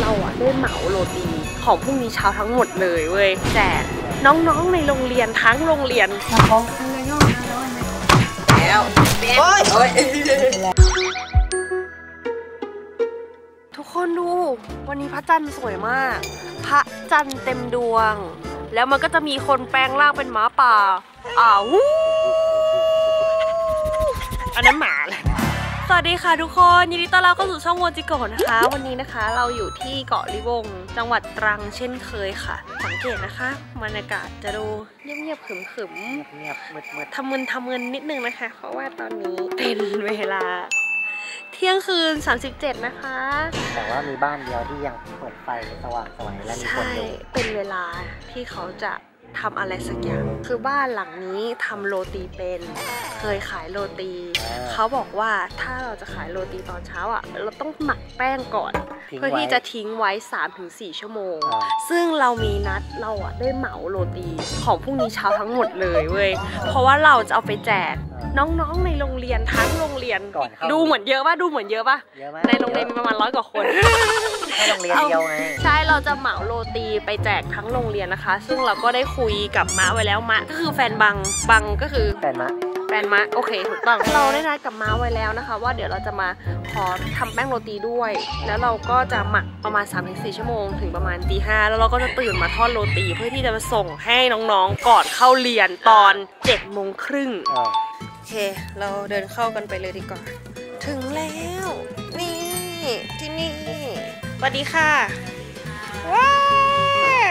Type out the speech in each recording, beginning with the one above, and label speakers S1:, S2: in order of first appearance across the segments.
S1: เราอะได้เหมาโรตีของพรุ่งนี้เช้าทั้งหมดเลยเว้ยแจกน้องๆในโรงเรียนทั้งโรงเรียน
S2: แล้วโอ้ยโอ้ย
S1: ทุกคนดู วันนี้พระจันทร์สวยมาก พระจันทร์เต็มดวง แล้วมันก็จะมีคนแปลงร่างเป็นหมาป่าอ้าววู้อันนั้นหมาเลย สวัสดีค่ะทุกคนยินดีต้อนรับเข้าสู่ช่องโมจิโกะนะคะ วันนี้นะคะเราอยู่ที่เกาะลิบง จังหวัดตรังเช่นเคยค่ะ สังเกตนะคะบรรยากาศจะดูเงียบๆขึม
S2: เงียบมืดมืด
S1: ๆทำมึนทำมึนนิดนึงนะคะ เพราะว่าตอนนี้เป็นเวลา เที่ยงคืน 37 นะคะ
S2: แต่ว่ามีบ้านเดียวที่ยังเปิดไฟสว่างสวยและมีคน
S1: ใช่
S2: อยู่
S1: เป็นเวลาที่เขาจะ ทำอะไรสักอย่าง คือบ้านหลังนี้ทำโรตีเป็น เคยขายโรตี เขาบอกว่าถ้าเราจะขายโรตีตอนเช้าอะ เราต้องหมักแป้งก่อน
S2: ทิ้ง
S1: เพื่อ
S2: ไว้
S1: ที่จะทิ้งไว้ 3-4 ชั่วโมง
S2: อ่า
S1: ซึ่งเรามีนัดเราอะได้เหมาโรตีของพรุ่งนี้เช้าทั้งหมดเลยเว้ย เพราะว่าเราจะเอาไปแจกน้องๆ ในโรงเรียนทั้งโรงเรียน
S2: ก่อนเข้า
S1: ดูเหมือนเยอะป่ะ ดูเหมือนเยอะป่ะ
S2: เยอะมาก
S1: ในโรงเรียนมีประมาณร้อยกว่าคน
S2: ให้โรงเรียนเดียวไง
S1: ใช่เราจะเหมาโรตีไปแจกทั้งโรงเรียนนะคะ ซึ่งเราก็ได้คุยกับมะไว้แล้วมะก็คือแฟนบังบังก็คือ
S2: แต่มะ
S1: แฟนมะโอเคถูกต้องเราได้นัดกับม้าไว้แล้วนะคะ ว่าเดี๋ยวเราจะมาขอทำแป้งโรตีด้วย แล้วเราก็จะหมักประมาณ 3-4 ชั่วโมงถึงประมาณตีห้าแล้วเราก็จะตื่นมาทอดโรตี เพื่อที่จะมาส่งให้น้องๆก่อนเข้าเรียนตอน7โมงครึ่ง
S2: อ่า
S1: โอเค เราเดินเข้ากันไปเลยดีกว่า ถึงแล้ว นี่ที่นี่ สวัสดีค่ะว้า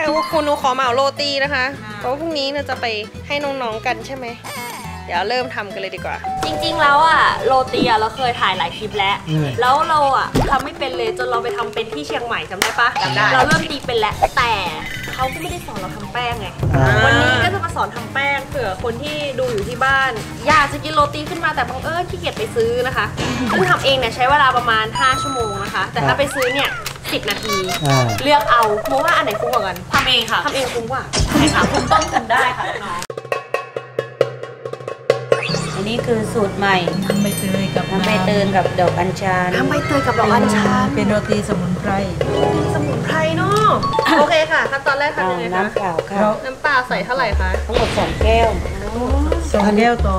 S1: วคุณหนูขอเหมาโรตีนะคะ เพราะว่าพรุ่งนี้เราจะไปให้น้องๆกันใช่ไหม เดี๋ยวเริ่มทำกันเลยดีกว่า จริงๆ แล้วอะโรตีอะเราเคยถ่ายหลายคลิปแล้วแล้วเราอะทำไม่เป็นเลยจนเราไปทำเป็นที่เชียงใหม่จำได้ปะ
S2: จำได้
S1: เราเริ่มตีเป็นแล้วแต่เขาก็ไม่ได้สอนเราทำแป้งไง
S2: อ่า
S1: วันนี้ก็จะมาสอนทำแป้งเผื่อคนที่ดูอยู่ที่บ้าน อยากจะกินโรตีขึ้นมาแต่บังเอิญขี้เกียจไปซื้อนะคะซึ่งทำเองเนี่ยใช้เวลาประมาณ 5 ชั่วโมงนะคะ แต่ถ้าไปซื้อเนี่ย 10 นาที
S2: อ่า
S1: เลือกเอาโมว่าอันไหนคุ้มกว่ากัน
S3: ทำเองค่ะ
S1: ทำเองคุ้มกว่า
S3: ใช่ค่ะคุณต้องทำได้ค่ะน้อง
S4: อันนี้คือสูตรใหม่
S5: น้ำใบเตยกับ
S4: น้ำใบเตยกับดอกอัญชัน
S1: น้ำใบเตยกับดอกอัญชัน
S5: เป็นโรตีสมุนไพร
S1: สมุนไพรเนาะโอเคค่ะขั้นตอนแรก
S4: เอา
S1: ทำยังไงคะ
S4: น้ำเปล่าค่ะ
S5: เรา
S1: น้ำเปล่าใส่เท่าไหร่คะ
S4: ทั้งหมดสองแก้ว
S5: สองแก้วต่อ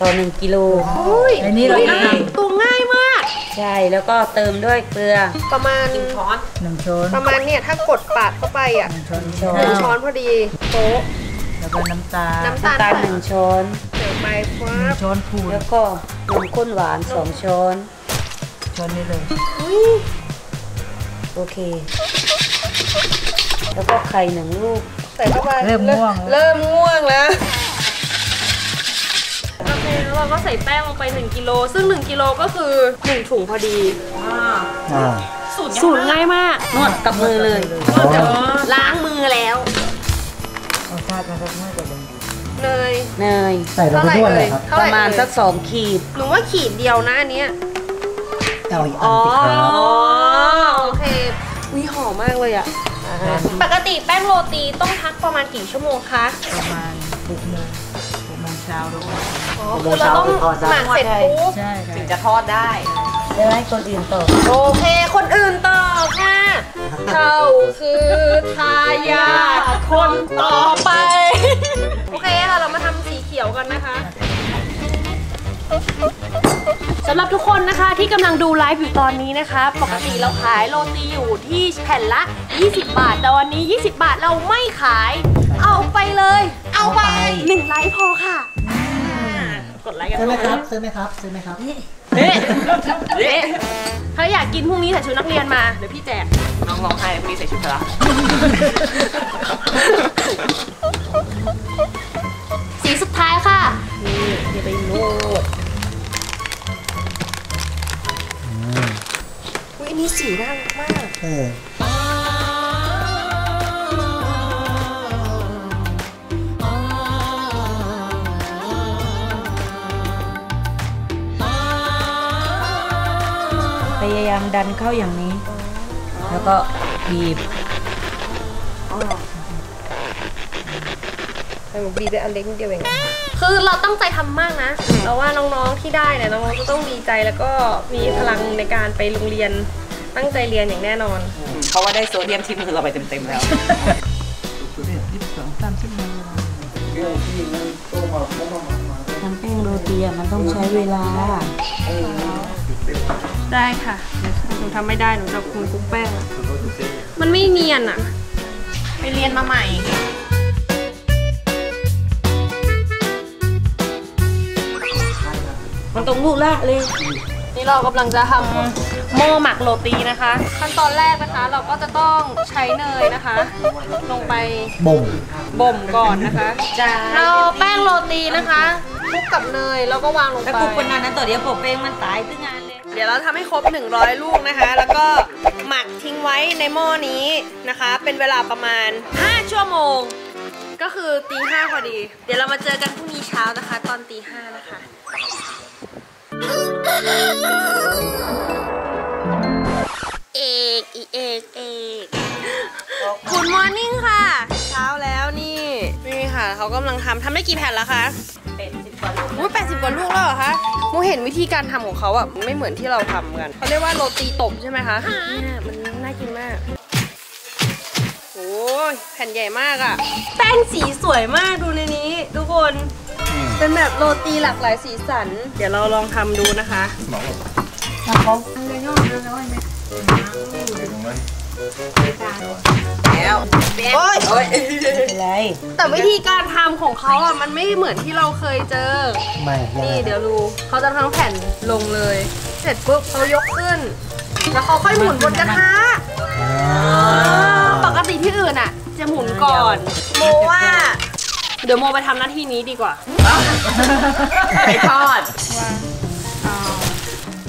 S4: ต่อหนึ่งกิโล
S1: อุ้ย
S5: อันนี้เรา
S1: อุ๊ย
S5: เอง
S1: ตัวง่ายมาก
S4: ใช่แล้วก็เติมด้วยเกลือ
S1: ประมาณ
S3: ช้อน
S5: หนึ่งช้อน
S1: ประมาณเนี่ยถ้ากดปาดเข้าไปอะ
S5: หนึ่งช้อน
S4: ช้อน
S1: หนึ่งช้อนพอดีโต๊ะ
S5: แล้วก็น้ำตาล
S1: น้ำตาล
S4: น้ำตาลหนึ่งช้อน
S1: เดี๋ยวไปฟ้า
S5: หนึ่งช้อนพูน
S4: แล้วก็นมข้นหวานสองช้อน
S5: ช้อนนี้เลย
S4: โอเค แล้วก็ไข่หนึ่งลูก
S1: ใส่เข้าไป
S5: เริ่มง่วงแล้ว
S1: เริ่มง่วงแล้ว โอเคแล้วเราก็ใส่แป้งลงไป 1กิโลซึ่ง 1กิโลก็คือ 1 ถุงพอดี
S2: อ่า
S3: สูตร
S1: สูตรง่ายมาก
S4: นวดกับมือเลย
S1: ล้างมือแล้ว
S5: เอาชาตินะครับน่าจะลง
S1: เนย
S4: เนย
S2: ใส่ลงไปด้วยเลยครับ
S1: เท่า
S4: ป
S1: ไห
S4: ระมาณ
S1: เอ่ย
S4: สักสองขีด
S1: หนูว่าขีดเดียวนะอันเนี้ย
S2: เอาอีกอั
S1: อ๋
S2: น
S1: อ
S2: สิครับ
S1: โอเคอุ้ยหอมมากเลยอะ ปกติแป้งโรตีต้องพักประมาณกี่ชั่วโมงคะ
S5: ประมาณหกโมงหกโมง เช้าแล้วก็
S1: อ๋อคือเราต้องหมักเสร็จปุ๊บ
S5: ใช่
S3: ถึง
S5: ค่ะ
S3: จะทอดได้
S4: แล้วให้คนอื่นต่อ
S1: โอเค คนอื่นต่อค่ะเขาคือทายาทคนต่อไป โอเคค่ะ เรามาทำสีเขียวกันนะคะสำหรับทุกคนนะคะที่กำลังดูไลฟ์อยู่ตอนนี้นะคะ ปกติเราขายโรตีอยู่ที่แผ่นละ 20 บาท แต่วันนี้ 20 บาทเราไม่ขาย เอาไปเลย เอาไปหนึ่งไลฟ์พอค่ะ กดไลค์กัน
S2: ซื้อไหม
S1: ด้วย
S2: ครั
S1: นะ
S2: บซื้อไหมครับ ซื้อไหมครับ
S1: เอ๊ะเอ๊ะถ้าอยากกินพรุ่งนี้ใส่ชุดนักเรียนมา เดี๋ยวพี่แจก
S3: น้องร้องไห้พรุ่งนี้ใส่ชุดพละ
S1: สีสุดท้ายค่ะ นี่เดี๋ยวไปโนดอุ้ยอันนี้สีน่ารักมาก
S2: เออา
S4: ยามดันเข้าอย่างนี้ แล้วก็บีบ
S1: แต่หนูบีบได้อันเล็กนิดเดียวเองคือเราตั้งใจทำมากนะเราว่าน้องๆที่ได้เนี่ยน้องๆจะต้องดีใจแล้วก็มีพลังในการไปโรงเรียนตั้งใจเรียนอย่างแน่นอน
S3: เพราะว่าได้โซเดียมที่มือเราไปเต็มๆแล้ว
S5: ยี่สิบสองสามสิบโล
S4: ทำแป้งโรตีอะมันต้องใช้เวลา
S1: ได้ค่ะ หนูทำไม่ได้หนูจะคุมคุกแป้งอะมันไม่เนียนอะ
S3: ไปเรียนมาใหม่
S4: มันต้องลูกละเลย
S1: นี่เรากำลังจะทำหม้อหมักโรตีนะคะ ขั้นตอนแรกนะคะเราก็จะต้องใช้เนยนะคะ ลงไป
S2: บ่ม
S1: บ่มก่อนนะคะเราแป้งโรตีนะคะคลุกกับเนยแล้วก็วางลง
S4: ถ้า
S1: ไป
S4: คุกเป็นนานนั้นต่อเดียวผมเป้งมันตายตึ้งงานเลย
S1: เดี๋ยวเราทำให้ครบ 100 ลูกนะคะ แล้วก็หมักทิ้งไว้ในหม้อนี้นะคะ เป็นเวลาประมาณ 5 ชั่วโมง ก็คือตีห้าพอดี เดี๋ยวเรามาเจอกันพรุ่งนี้เช้านะคะ ตอนตีห้านะคะเอกอีเอกเอกคุณมอร์นิ่งค่ะ เช้าแล้วนี่ นี่ค่ะ เขากำลังทำทำได้กี่แผ่นแล้วคะ
S3: เป็นสิบกว่าลูก
S1: อุ้ยแปดสิบกว่าลูกแล้วเหรอคะมูเห็นวิธีการทำของเขาอะมันไม่เหมือนที่เราทำกันเขาเรียกว่าโรตีตบใช่ไหมคะเนี่ยมันน่ากินมากโอ้ยแผ่นใหญ่มากอะแป้งสีสวยมากดูในนี้ทุกคนเป็นแบบโรตีหลากหลายสีสัน เดี๋ยวเราลองทำดูนะคะ
S3: แล้ว
S1: โอ้ย
S3: โอ้ย
S4: เป็นไร
S1: แต่วิธีการทำของเขาอะมันไม่เหมือนที่เราเคยเจอ
S2: ไม่ยัง
S1: นี่
S2: ไง
S1: เดี๋ยวดูเขาจะทั้งแผ่นลงเลย เสร็จปุ๊บเขายกขึ้น แล้วเขาค่อยหมุนบนกระทะ
S2: อ่า
S1: ปกติที่อื่นอะ จะหมุนก่อน โมว่า เดี๋ยวโมไปทำหน้าที่นี้ดีกว่า
S3: ไปทอด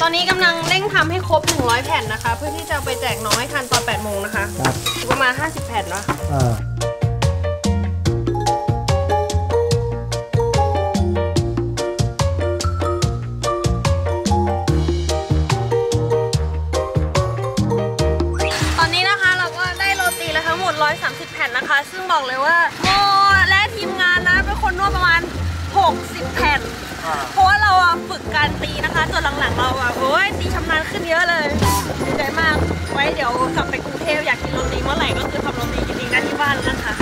S1: ตอนนี้กำลังเร่งทำให้ครบ 100 แผ่นนะคะ เพื่อที่จะเอาไปแจกน้องให้ทันตอน 8 โมงนะคะ
S2: ครับ
S1: ประมาณ 50 แผ่นเนาะ
S2: เออ
S1: ตอนนี้นะคะเราก็ได้โรตีแล้วทั้งหมด130 แผ่นนะคะ ซึ่งบอกเลยว่าโมและทีมงานนะเป็นคนนวดประมาณ 60 แผ่น เพราะว่าเราอะฝึกการตีนะคะจนหลังๆเราอะโอ้ยตีชำนาญขึ้นเยอะเลยดีใจมาก ไว้เดี๋ยวกลับไปกรุงเทพอยากกินโรตีเมื่อไหร่ก็คือทำโรตีกินเองได้ที่บ้านนะคะ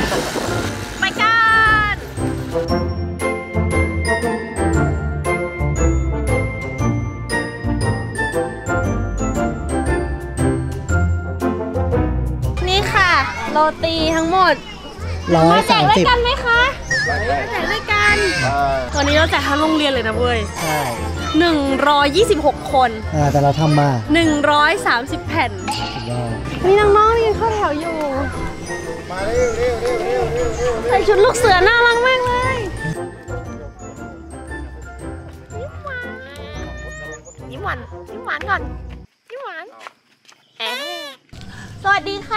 S1: ไปกันนี่ค่ะ โรตีทั้งหมด
S2: ร้อย
S1: มาแจ
S2: สากม
S1: ด้วย
S2: สิบ
S1: กันไหมคะมา แจกด้วยกันวันนี้เราแจกทั้งโรงเรียนเลยนะเว้ย
S2: ใช่
S1: 126 คน
S2: อ่าแต่เราทำมา
S1: 130 แผ่น
S2: สุดยอด
S1: มีน้องๆยืนเข้าแถวอยู่ใส่ชุดลูกเสือน่ารักมากเลยยิ้มหวานยิ้มหวานก่อนยิ้มหวานแอะสวัสดีค่ะ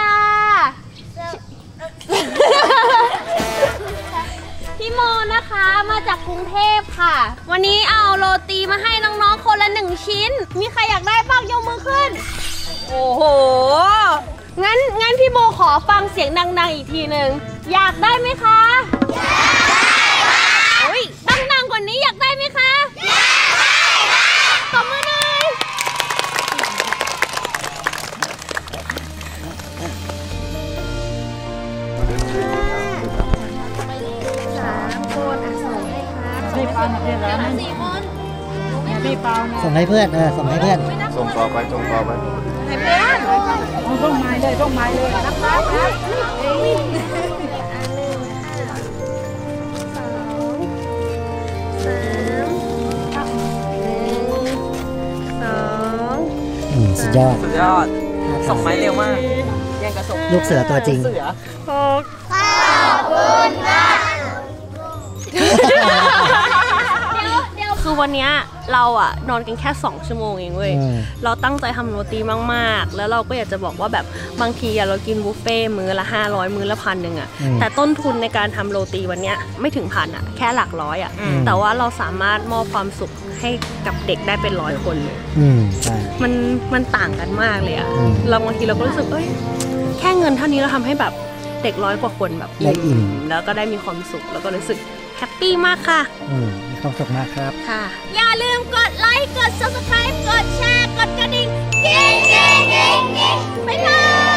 S1: จากกรุงเทพค่ะ วันนี้เอาโรตีมาให้น้องๆคนละหนึ่งชิ้น มีใครอยากได้บ้างยกมือขึ้น โอ้โห งั้นงั้นพี่โบขอฟังเสียงดังๆอีกทีหนึ่ง อยากได้ไหมคะอยา
S5: พี่เปาเรียนแล้ว
S1: สี่คน
S5: พี่เปานะ
S2: ส่งให้เพื่อนเออส่งให้เพื่อน
S6: ส่งต่อไปส่งต่อไป
S1: ให้เพื่อน
S5: เอาต้องไม้เลยต้องไม้เลย
S1: นะครับครับสอง
S2: อืมสุดยอด
S3: สุดยอด ส่งไม้เร็วมากยังกระส่ง
S2: ลูกเสือตัวจริง
S3: เสือ
S1: หก วันเนี้ยเราอะนอนกันแค่ 2 ชั่วโมงเองเว้ย
S2: อืม
S1: เราตั้งใจทำโรตีมากๆ แล้วเราก็อยากจะบอกว่าแบบบางทีอะเรากินบุฟเฟ่ต์มื้อละ 500 มื้อละพันหนึ่งอะ
S2: อืม
S1: แต่ต้นทุนในการทำโรตีวันเนี้ยไม่ถึงพันอะแค่หลักร้อยอะ
S3: อืม
S1: แต่ว่าเราสามารถมอบความสุขให้กับเด็กได้เป็นร้อยคนเลย
S2: อืมใช่
S1: มันมันต่างกันมากเลยอะ
S2: อืม
S1: เราบางทีเราก็รู้สึกเอ้ยแค่เงินเท่านี้เราทำให้แบบเด็กร้อยกว่าคนแบบ
S2: ได้อิ่ม
S1: แล้วก็ได้มีความสุขแล้วก็รู้สึกแฮปปี้มากค่ะ
S2: อืม ต้องสุขมากครับ
S1: ค่ะ อย่าลืมกดไลค์ กด subscribe กดแชร์ กดกระดิ่งกิ๊งกิ๊งกิ๊งกิ๊งบ๊ายบาย